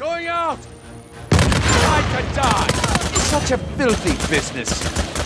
going out! I could die! Such a filthy business.